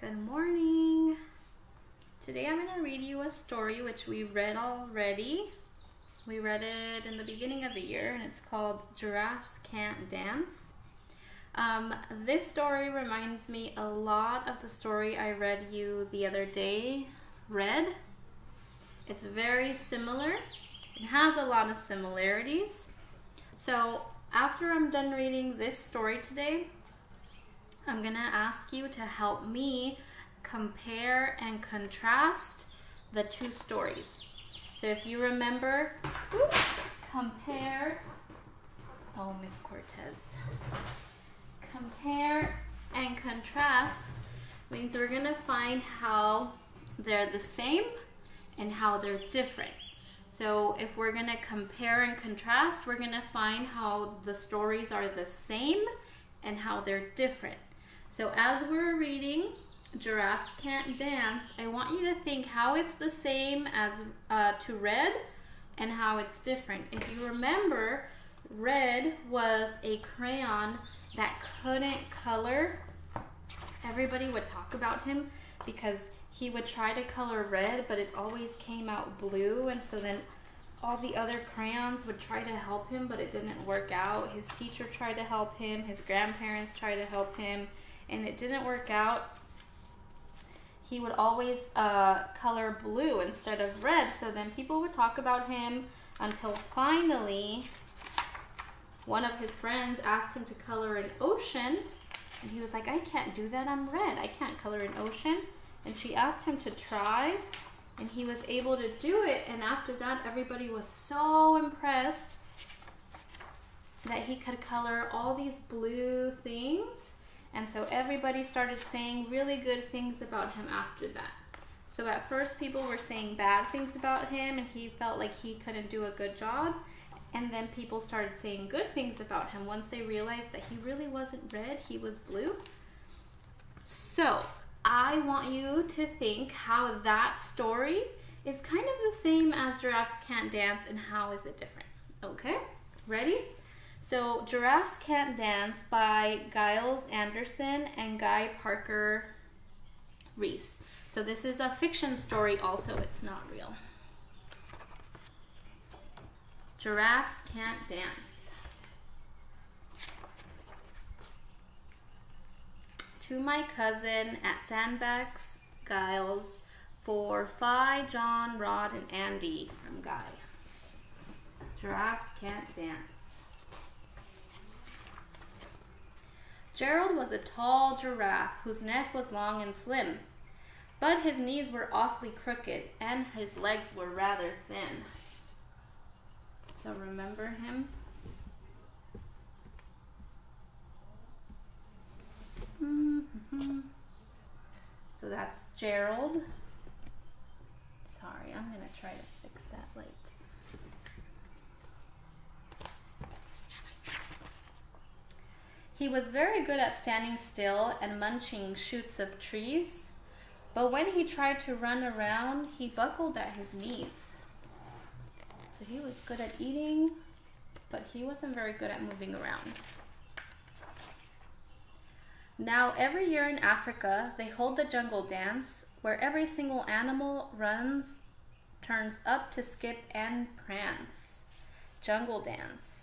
Good morning. Today I'm going to read you a story which we read already. We read it in the beginning of the year and it's called Giraffes Can't Dance. Um, this story reminds me a lot of the story I read you the other day, Red. It's very similar. It has a lot of similarities. So after I'm done reading this story today, I'm gonna ask you to help me compare and contrast the two stories. So if you remember, compare, oh, Miss Cortez. Compare and contrast means we're gonna find how they're the same and how they're different. So if we're gonna compare and contrast, we're gonna find how the stories are the same and how they're different. So as we're reading Giraffes Can't Dance, I want you to think how it's the same as uh, to Red and how it's different. If you remember, Red was a crayon that couldn't color. Everybody would talk about him because he would try to color red, but it always came out blue. And so then all the other crayons would try to help him, but it didn't work out. His teacher tried to help him. His grandparents tried to help him and it didn't work out, he would always uh, color blue instead of red. So then people would talk about him until finally one of his friends asked him to color an ocean. And he was like, I can't do that. I'm red. I can't color an ocean. And she asked him to try. And he was able to do it. And after that, everybody was so impressed that he could color all these blue things and so everybody started saying really good things about him after that. So at first people were saying bad things about him and he felt like he couldn't do a good job. And then people started saying good things about him once they realized that he really wasn't red, he was blue. So I want you to think how that story is kind of the same as Giraffes Can't Dance and how is it different. Okay, ready? So, Giraffes Can't Dance by Giles Anderson and Guy Parker Rees. So, this is a fiction story, also, it's not real. Giraffes Can't Dance. To my cousin at Sandbags, Giles, for Phi, John, Rod, and Andy from Guy. Giraffes Can't Dance. Gerald was a tall giraffe whose neck was long and slim, but his knees were awfully crooked and his legs were rather thin. So remember him? Mm -hmm. So that's Gerald. Sorry, I'm going to try to He was very good at standing still and munching shoots of trees, but when he tried to run around, he buckled at his knees. So he was good at eating, but he wasn't very good at moving around. Now, every year in Africa, they hold the jungle dance where every single animal runs, turns up to skip, and prance. Jungle dance.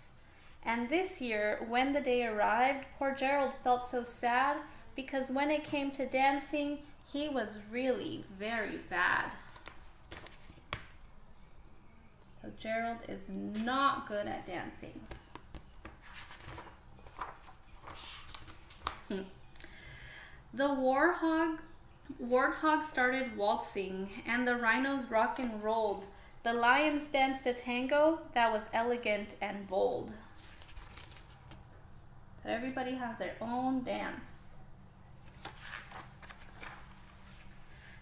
And this year, when the day arrived, poor Gerald felt so sad because when it came to dancing, he was really very bad. So Gerald is not good at dancing. Hmm. The warthog started waltzing, and the rhinos rock and rolled. The lions danced a tango that was elegant and bold. Everybody has their own dance.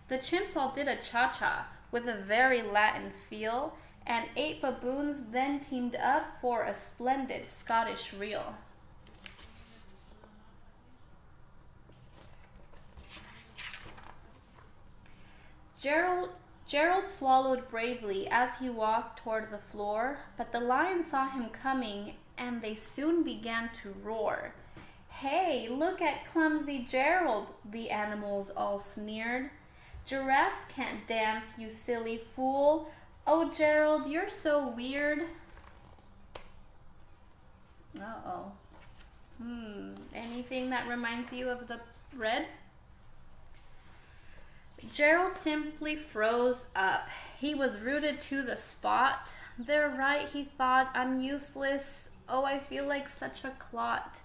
The chimps all did a cha-cha with a very Latin feel, and eight baboons then teamed up for a splendid Scottish reel. Gerald, Gerald swallowed bravely as he walked toward the floor, but the lion saw him coming and they soon began to roar. hey, look at clumsy Gerald, the animals all sneered. Giraffes can't dance, you silly fool. Oh, Gerald, you're so weird. Uh-oh. Hmm, anything that reminds you of the red? Gerald simply froze up. He was rooted to the spot. They're right, he thought. I'm useless. Oh, I feel like such a clot.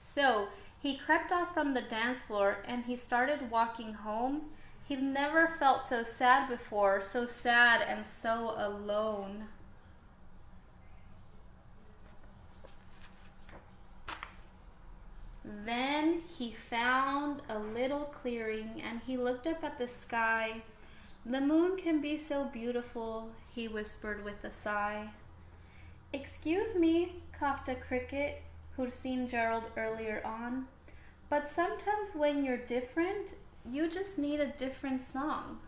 So he crept off from the dance floor and he started walking home. He'd never felt so sad before, so sad and so alone. Then he found a little clearing and he looked up at the sky. The moon can be so beautiful, he whispered with a sigh. Excuse me, coughed a cricket who'd seen Gerald earlier on, but sometimes when you're different, you just need a different song.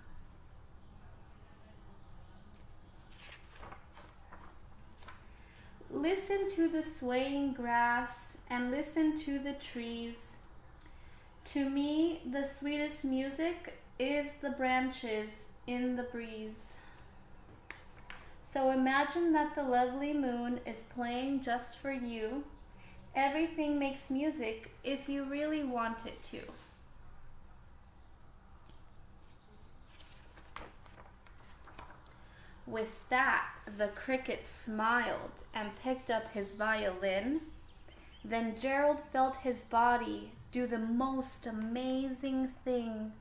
Listen to the swaying grass and listen to the trees. To me, the sweetest music is the branches in the breeze. So imagine that the lovely moon is playing just for you. Everything makes music if you really want it to. With that, the cricket smiled and picked up his violin. Then Gerald felt his body do the most amazing thing.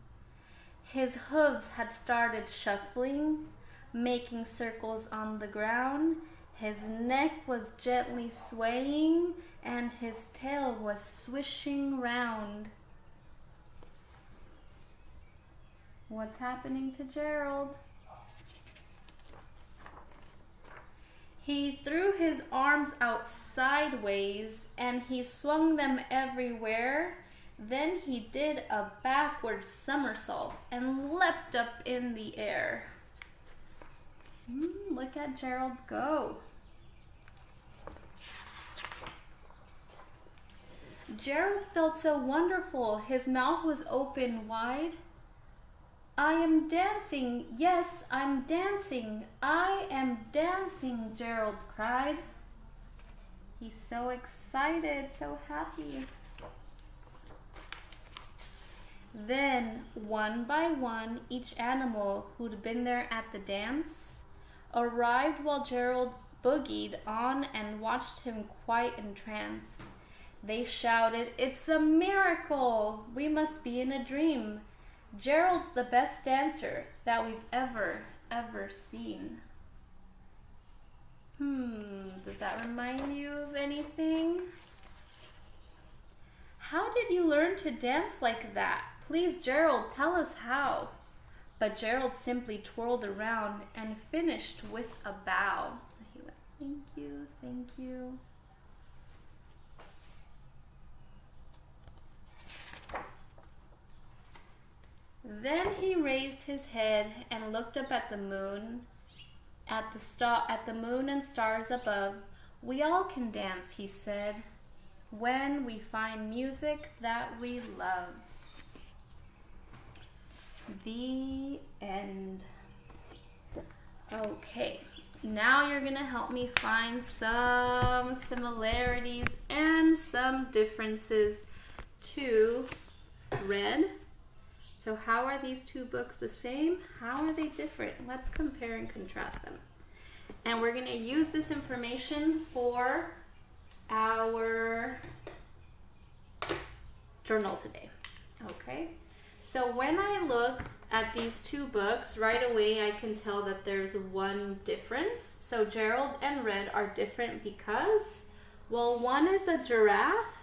His hooves had started shuffling, making circles on the ground. His neck was gently swaying, and his tail was swishing round. What's happening to Gerald? He threw his arms out sideways and he swung them everywhere. Then he did a backward somersault and leapt up in the air. Look at Gerald go. Gerald felt so wonderful. His mouth was open wide. I am dancing, yes, I'm dancing, I am dancing, Gerald cried. He's so excited, so happy. Then, one by one, each animal who'd been there at the dance arrived while Gerald boogied on and watched him quite entranced. They shouted, It's a miracle! We must be in a dream. Gerald's the best dancer that we've ever, ever seen. Hmm, does that remind you of anything? How did you learn to dance like that? Please, Gerald, tell us how. But Gerald simply twirled around and finished with a bow. He went, thank you, thank you. Then he raised his head and looked up at the moon, at the star, at the moon and stars above. We all can dance, he said, when we find music that we love. The end. Okay, now you're gonna help me find some similarities and some differences to red so how are these two books the same? How are they different? Let's compare and contrast them. And we're to use this information for our journal today. Okay? So when I look at these two books, right away I can tell that there's one difference. So Gerald and Red are different because, well, one is a giraffe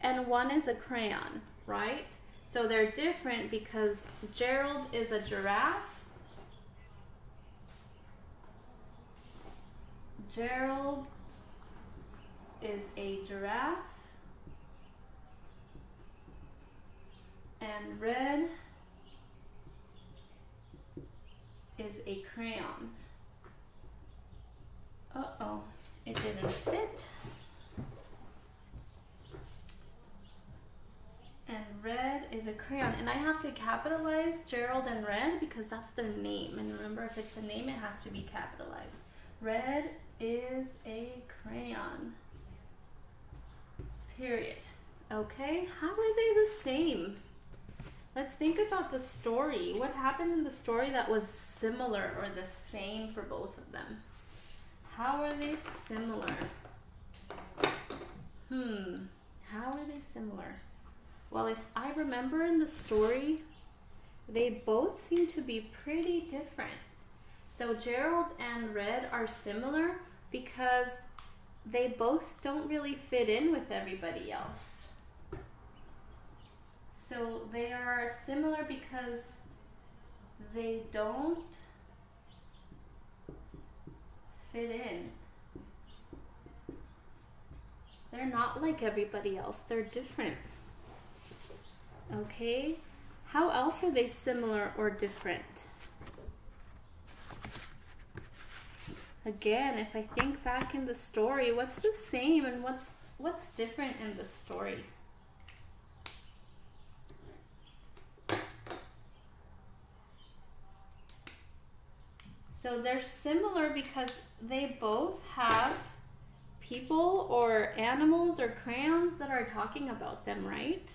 and one is a crayon, right? So they're different because Gerald is a giraffe. Gerald is a giraffe. And red is a crayon. Uh-oh, it didn't fit. And red is a crayon. And I have to capitalize Gerald and Red because that's their name. And remember, if it's a name, it has to be capitalized. Red is a crayon. Period. Okay, how are they the same? Let's think about the story. What happened in the story that was similar or the same for both of them? How are they similar? Hmm, how are they similar? Well, if I remember in the story, they both seem to be pretty different. So Gerald and Red are similar because they both don't really fit in with everybody else. So they are similar because they don't fit in. They're not like everybody else, they're different. Okay, how else are they similar or different? Again, if I think back in the story, what's the same and what's what's different in the story? So they're similar because they both have people or animals or crayons that are talking about them, right?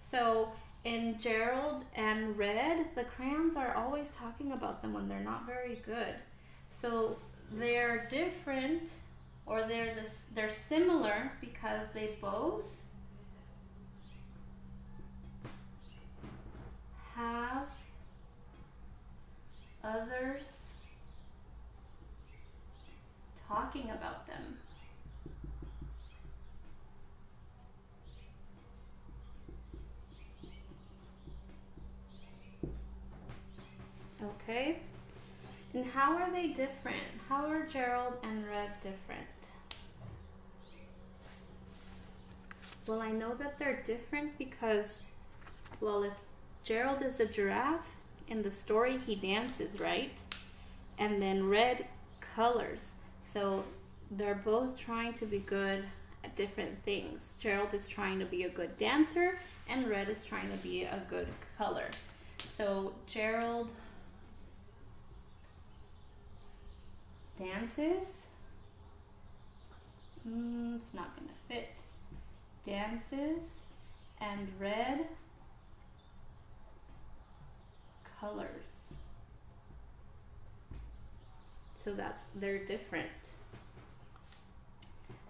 So in Gerald and Red, the crayons are always talking about them when they're not very good. So they're different or they're this they're similar because they both have others talking about them. Okay? And how are they different? How are Gerald and Red different? Well, I know that they're different because, well, if Gerald is a giraffe, in the story he dances, right? And then Red colors. So they're both trying to be good at different things. Gerald is trying to be a good dancer, and Red is trying to be a good color. So Gerald dances. Mm, it's not to fit. Dances and red colors. So that's, they're different.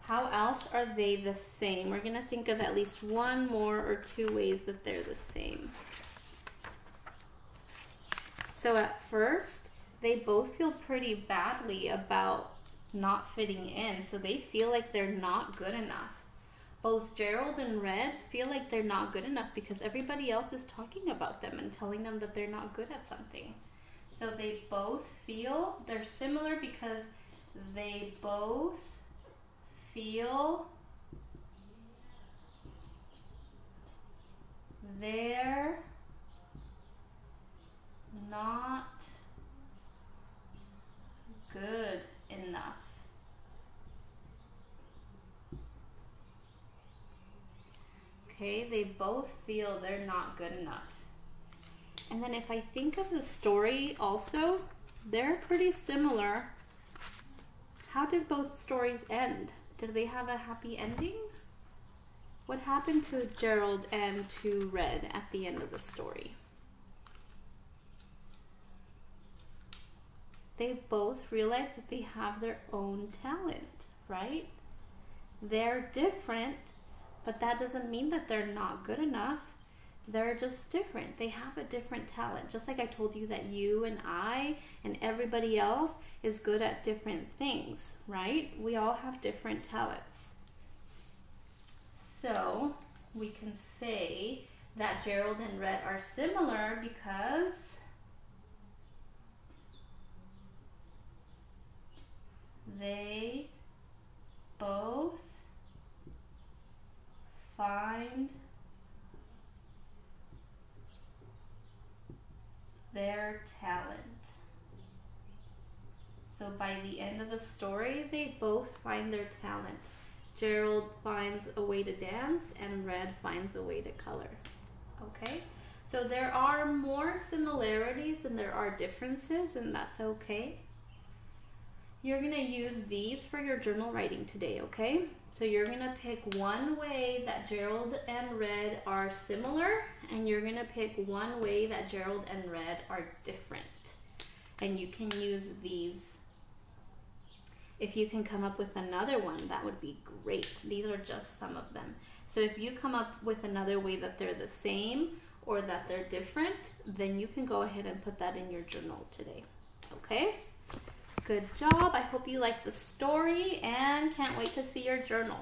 How else are they the same? We're going to think of at least one more or two ways that they're the same. So at first, they both feel pretty badly about not fitting in. So they feel like they're not good enough. Both Gerald and Red feel like they're not good enough because everybody else is talking about them and telling them that they're not good at something. So they both feel they're similar because they both feel they're not good enough. Okay, they both feel they're not good enough. And then if I think of the story also, they're pretty similar. How did both stories end? Did they have a happy ending? What happened to Gerald and to Red at the end of the story? they both realize that they have their own talent, right? They're different, but that doesn't mean that they're not good enough. They're just different. They have a different talent. Just like I told you that you and I and everybody else is good at different things, right? We all have different talents. So we can say that Gerald and Red are similar because they both find their talent. So by the end of the story, they both find their talent. Gerald finds a way to dance and Red finds a way to color. Okay? So there are more similarities than there are differences, and that's okay. You're gonna use these for your journal writing today, okay? So you're gonna pick one way that Gerald and Red are similar, and you're gonna pick one way that Gerald and Red are different. And you can use these. If you can come up with another one, that would be great. These are just some of them. So if you come up with another way that they're the same or that they're different, then you can go ahead and put that in your journal today. Okay? Good job. I hope you like the story and can't wait to see your journal.